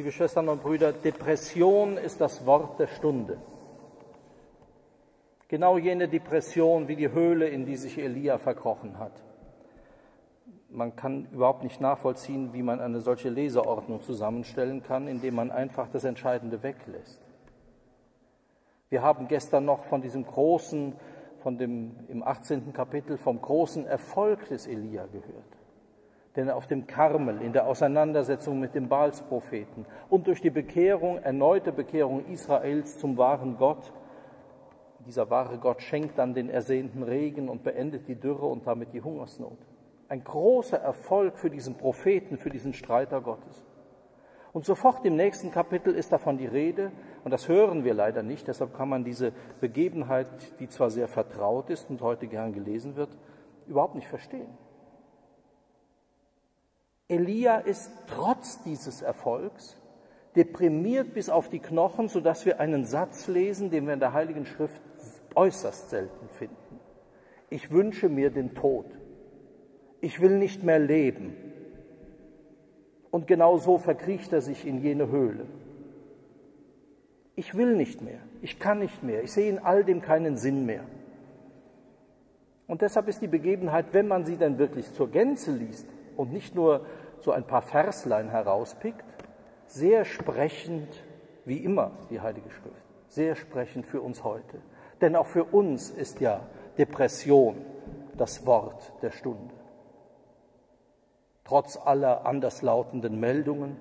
Liebe Schwestern und Brüder, Depression ist das Wort der Stunde. Genau jene Depression wie die Höhle, in die sich Elia verkrochen hat. Man kann überhaupt nicht nachvollziehen, wie man eine solche Leseordnung zusammenstellen kann, indem man einfach das Entscheidende weglässt. Wir haben gestern noch von diesem großen, von dem im 18. Kapitel vom großen Erfolg des Elia gehört. Denn auf dem Karmel, in der Auseinandersetzung mit dem Baalspropheten und durch die Bekehrung, erneute Bekehrung Israels zum wahren Gott, dieser wahre Gott schenkt dann den ersehnten Regen und beendet die Dürre und damit die Hungersnot. Ein großer Erfolg für diesen Propheten, für diesen Streiter Gottes. Und sofort im nächsten Kapitel ist davon die Rede, und das hören wir leider nicht, deshalb kann man diese Begebenheit, die zwar sehr vertraut ist und heute gern gelesen wird, überhaupt nicht verstehen. Elia ist trotz dieses Erfolgs deprimiert bis auf die Knochen, sodass wir einen Satz lesen, den wir in der Heiligen Schrift äußerst selten finden. Ich wünsche mir den Tod. Ich will nicht mehr leben. Und genau so verkriecht er sich in jene Höhle. Ich will nicht mehr. Ich kann nicht mehr. Ich sehe in all dem keinen Sinn mehr. Und deshalb ist die Begebenheit, wenn man sie dann wirklich zur Gänze liest und nicht nur so ein paar Verslein herauspickt, sehr sprechend, wie immer die Heilige Schrift, sehr sprechend für uns heute. Denn auch für uns ist ja Depression das Wort der Stunde. Trotz aller anderslautenden Meldungen,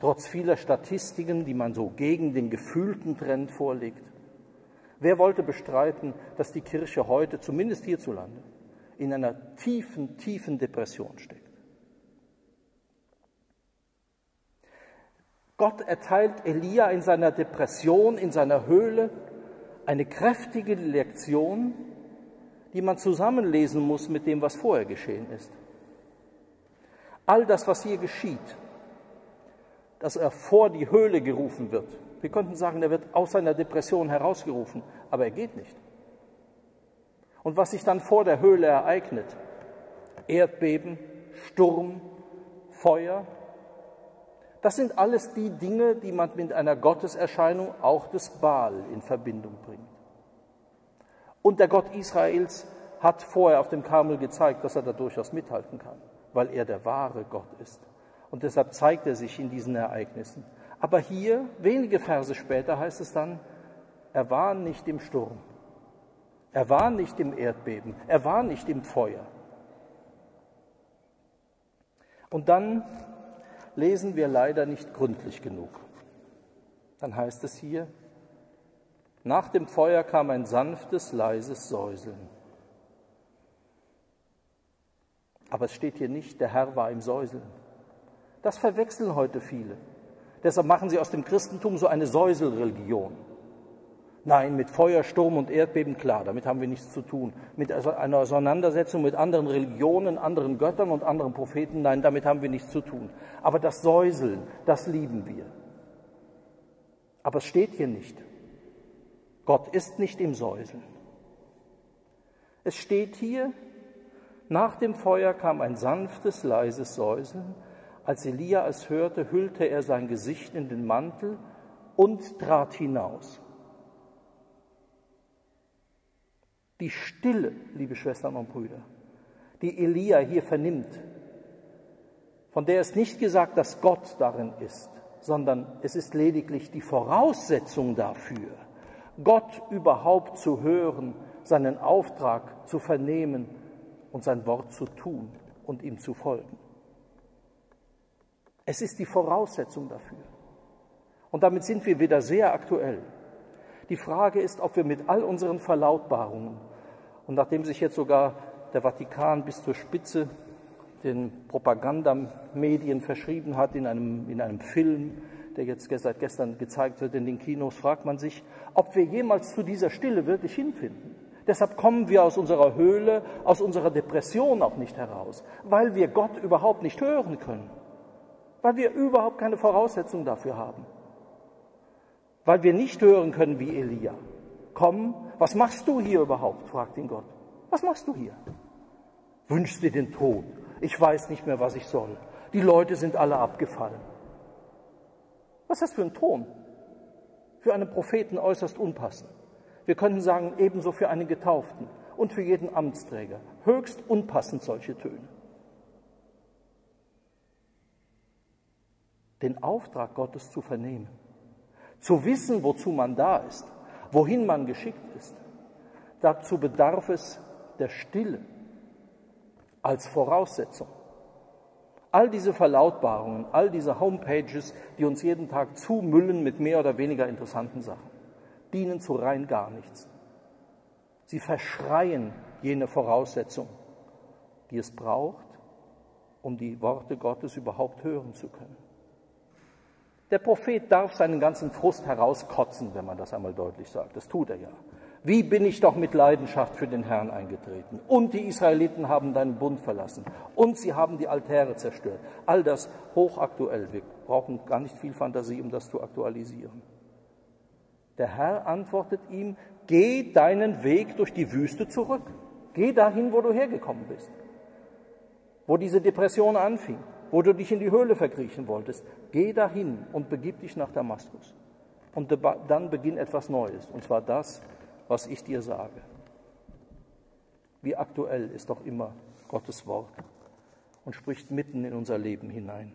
trotz vieler Statistiken, die man so gegen den gefühlten Trend vorlegt. Wer wollte bestreiten, dass die Kirche heute, zumindest hierzulande, in einer tiefen, tiefen Depression steckt? Gott erteilt Elia in seiner Depression, in seiner Höhle, eine kräftige Lektion, die man zusammenlesen muss mit dem, was vorher geschehen ist. All das, was hier geschieht, dass er vor die Höhle gerufen wird. Wir könnten sagen, er wird aus seiner Depression herausgerufen, aber er geht nicht. Und was sich dann vor der Höhle ereignet, Erdbeben, Sturm, Feuer, das sind alles die Dinge, die man mit einer Gotteserscheinung auch des Baal in Verbindung bringt. Und der Gott Israels hat vorher auf dem Karmel gezeigt, dass er da durchaus mithalten kann, weil er der wahre Gott ist. Und deshalb zeigt er sich in diesen Ereignissen. Aber hier, wenige Verse später, heißt es dann, er war nicht im Sturm, er war nicht im Erdbeben, er war nicht im Feuer. Und dann lesen wir leider nicht gründlich genug. Dann heißt es hier, nach dem Feuer kam ein sanftes, leises Säuseln. Aber es steht hier nicht, der Herr war im Säuseln. Das verwechseln heute viele. Deshalb machen sie aus dem Christentum so eine Säuselreligion. Nein, mit Feuer, Sturm und Erdbeben, klar, damit haben wir nichts zu tun. Mit einer Auseinandersetzung mit anderen Religionen, anderen Göttern und anderen Propheten, nein, damit haben wir nichts zu tun. Aber das Säuseln, das lieben wir. Aber es steht hier nicht. Gott ist nicht im Säuseln. Es steht hier, nach dem Feuer kam ein sanftes, leises Säuseln. Als Elia es hörte, hüllte er sein Gesicht in den Mantel und trat hinaus. Die Stille, liebe Schwestern und Brüder, die Elia hier vernimmt, von der ist nicht gesagt, dass Gott darin ist, sondern es ist lediglich die Voraussetzung dafür, Gott überhaupt zu hören, seinen Auftrag zu vernehmen und sein Wort zu tun und ihm zu folgen. Es ist die Voraussetzung dafür. Und damit sind wir wieder sehr aktuell. Die Frage ist, ob wir mit all unseren Verlautbarungen und nachdem sich jetzt sogar der Vatikan bis zur Spitze den Propagandamedien verschrieben hat in einem, in einem Film, der jetzt seit gestern gezeigt wird in den Kinos, fragt man sich, ob wir jemals zu dieser Stille wirklich hinfinden. Deshalb kommen wir aus unserer Höhle, aus unserer Depression auch nicht heraus, weil wir Gott überhaupt nicht hören können, weil wir überhaupt keine Voraussetzung dafür haben weil wir nicht hören können wie Elia. Komm, was machst du hier überhaupt? fragt ihn Gott. Was machst du hier? Wünschst dir den Tod? Ich weiß nicht mehr, was ich soll. Die Leute sind alle abgefallen. Was ist das für ein Ton? Für einen Propheten äußerst unpassend. Wir könnten sagen, ebenso für einen Getauften und für jeden Amtsträger. Höchst unpassend solche Töne. Den Auftrag Gottes zu vernehmen, zu wissen, wozu man da ist, wohin man geschickt ist, dazu bedarf es der Stille als Voraussetzung. All diese Verlautbarungen, all diese Homepages, die uns jeden Tag zumüllen mit mehr oder weniger interessanten Sachen, dienen zu rein gar nichts. Sie verschreien jene Voraussetzung, die es braucht, um die Worte Gottes überhaupt hören zu können. Der Prophet darf seinen ganzen Frust herauskotzen, wenn man das einmal deutlich sagt. Das tut er ja. Wie bin ich doch mit Leidenschaft für den Herrn eingetreten? Und die Israeliten haben deinen Bund verlassen. Und sie haben die Altäre zerstört. All das hochaktuell. Wir brauchen gar nicht viel Fantasie, um das zu aktualisieren. Der Herr antwortet ihm, geh deinen Weg durch die Wüste zurück. Geh dahin, wo du hergekommen bist. Wo diese Depression anfing, wo du dich in die Höhle verkriechen wolltest. Geh dahin und begib dich nach Damaskus. Und dann beginnt etwas Neues. Und zwar das, was ich dir sage. Wie aktuell ist doch immer Gottes Wort und spricht mitten in unser Leben hinein.